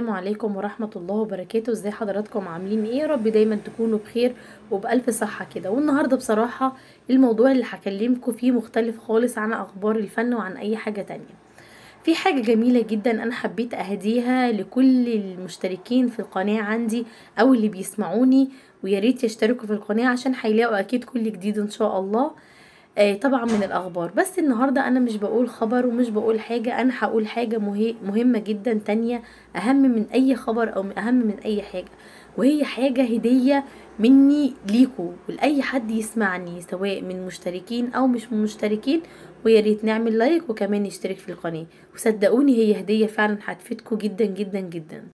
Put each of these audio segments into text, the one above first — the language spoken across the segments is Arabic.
السلام عليكم ورحمة الله وبركاته. إزاي حضراتكم؟ عاملين إيه؟ يا رب دايما تكونوا بخير وبألف صحة كده. والنهاردة بصراحة الموضوع اللي هكلمكم فيه مختلف خالص عن أخبار الفن وعن أي حاجة تانية. في حاجة جميلة جدا أنا حبيت أهديها لكل المشتركين في القناة عندي أو اللي بيسمعوني وياريت يشتركوا في القناة عشان هيلاقوا أكيد كل جديد إن شاء الله. طبعا من الأخبار. بس النهارده أنا مش بقول خبر ومش بقول حاجة أنا هقول حاجة مه- مهمة جدا تانية أهم من أي خبر أو أهم من أي حاجة. وهي حاجة هدية مني ليكوا ولأي حد يسمعني سواء من مشتركين أو مش من مشتركين ويا ريت نعمل لايك وكمان يشترك في القناة. وصدقوني هي هدية فعلا هتفيدكوا جدا جدا جدا.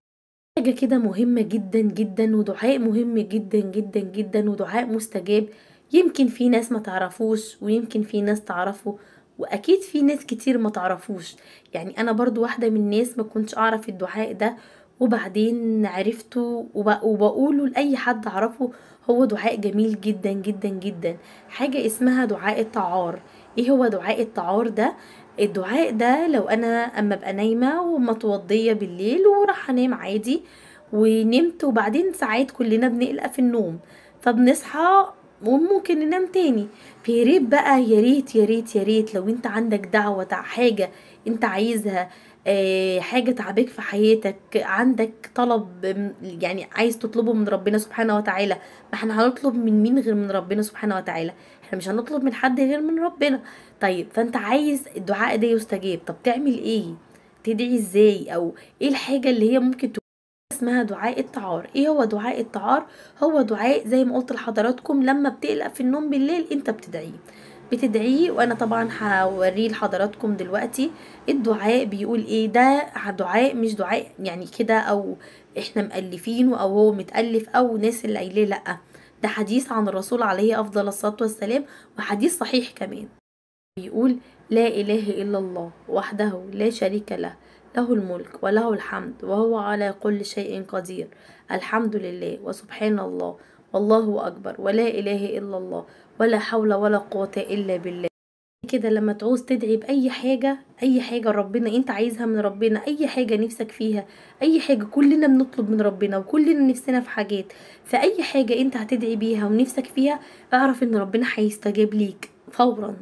حاجة كده مهمة جدا جدا ودعاء مهم جدا جدا جدا ودعاء مستجاب. يمكن في ناس ما تعرفوش ويمكن في ناس تعرفه وأكيد في ناس كتير ما تعرفوش. يعني أنا برضو واحدة من الناس ما كنتش أعرف الدعاء ده وبعدين عرفته وب- وبقوله لأي حد أعرفه هو دعاء جميل جدا جدا جدا. حاجة اسمها دعاء التعار. إيه هو دعاء التعار ده؟ الدعاء ده لو أنا أما أبقى نايمة ومتوضية بالليل وراح أنام عادي ونمت وبعدين ساعات كلنا بنقلق في النوم. فبنصحى وممكن ننام تاني. فيا ريت بقى يا ريت يا ريت يا ريت لو انت عندك دعوة حاجة انت عايزها آه، حاجة تعبك في حياتك عندك طلب يعني عايز تطلبه من ربنا سبحانه وتعالى. ما إحنا هنطلب من مين غير من ربنا سبحانه وتعالى؟ إحنا مش هنطلب من حد غير من ربنا. طيب فانت عايز الدعاء ده يستجاب. طب تعمل إيه؟ تدعي إزاي؟ أو إيه الحاجة اللي هي ممكن اسمها دعاء التعار. إيه هو دعاء التعار؟ هو دعاء زي ما قلت لحضراتكم لما بتقلق في النوم بالليل انت بتدعيه. بتدعيه وأنا طبعا هوريه لحضراتكم دلوقتي. الدعاء بيقول إيه؟ ده دعاء مش دعاء يعني كده أو إحنا مؤلفينه أو هو متألف أو ناس اللي قايلاه لأ. ده حديث عن الرسول عليه أفضل الصلاة والسلام وحديث صحيح كمان. بيقول لا إله إلا الله وحده لا شريك له. له الملك وله الحمد وهو على كل شيء قدير. الحمد لله وسبحان الله والله أكبر ولا إله إلا الله ولا حول ولا قوة إلا بالله. كده لما تعوز تدعي بأي حاجة أي حاجة ربنا أنت عايزها من ربنا أي حاجة نفسك فيها أي حاجة كلنا بنطلب من ربنا وكلنا نفسنا في حاجات فأي حاجة أنت هتدعي بيها ونفسك فيها اعرف إن ربنا هيستجاب ليك فورا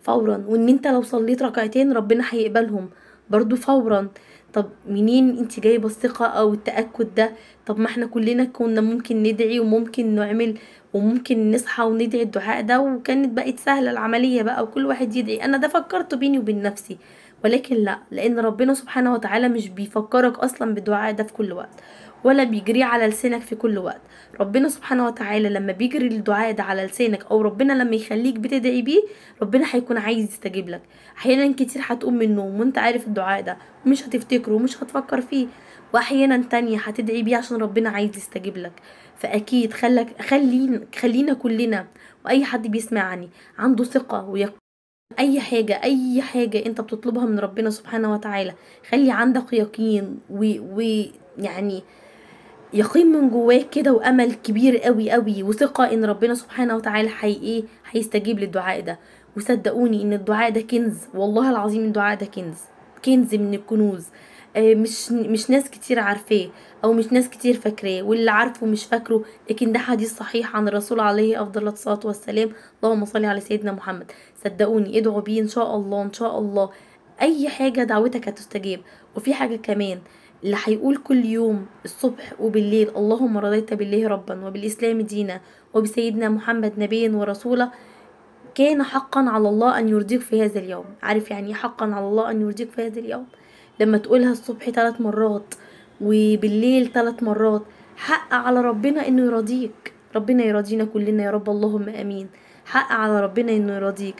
فورا. وإن أنت لو صليت ركعتين ربنا هيقبلهم. برضو فورا. طب منين انت جايبة الثقة أو التأكد ده؟ طب ما إحنا كلنا كنا ممكن ندعي وممكن نعمل وممكن نصحى وندعي الدعاء ده وكانت بقت سهلة العملية بقى وكل واحد يدعي. أنا ده فكرت بيني وبين نفسي ولكن لا لأن ربنا سبحانه وتعالى مش بيفكرك أصلا بالدعاء ده في كل وقت. ولا بيجريه على لسانك في كل وقت. ربنا سبحانه وتعالى لما بيجري الدعاء ده على لسانك أو ربنا لما يخليك بتدعي بيه ربنا هيكون عايز يستجيب لك. أحيانا كتير هتقوم من النوم وأنت عارف الدعاء ده ومش هتفتكره ومش هتفكر فيه. وأحيانا تانية هتدعي بيه عشان ربنا عايز يستجيب لك. فأكيد خلك خلينا خلينا كلنا وأي حد بيسمعني عنده ثقة ويقين. أي حاجة أي حاجة أنت بتطلبها من ربنا سبحانه وتعالى خلي عندك يقين ويعني يقين من جواك كده وأمل كبير قوي قوي وثقة إن ربنا سبحانه وتعالى حي إيه؟ هيستجيب للدعاء ده. وصدقوني إن الدعاء ده كنز. والله العظيم الدعاء ده كنز. كنز من الكنوز. آه، مش مش ناس كتير عارفاه أو مش ناس كتير فاكراه. واللي عارفه مش فاكره لكن ده حديث صحيح عن الرسول عليه أفضل الصلاة والسلام. اللهم صل على سيدنا محمد. صدقوني ادعوا بيه إن شاء الله إن شاء الله. أي حاجة دعوتك هتستجاب وفي حاجة كمان. اللي هيقول كل يوم الصبح وبالليل اللهم رضيت بالله ربا وبالإسلام دينا وبسيدنا محمد نبيا ورسولا كان حقا على الله أن يرضيك في هذا اليوم. عارف يعني إيه حقا على الله أن يرضيك في هذا اليوم؟ لما تقولها الصبح ثلاث مرات وبالليل ثلاث مرات حق على ربنا إنه يرضيك. ربنا يرضينا كلنا يا رب اللهم آمين. حق على ربنا إنه يرضيك.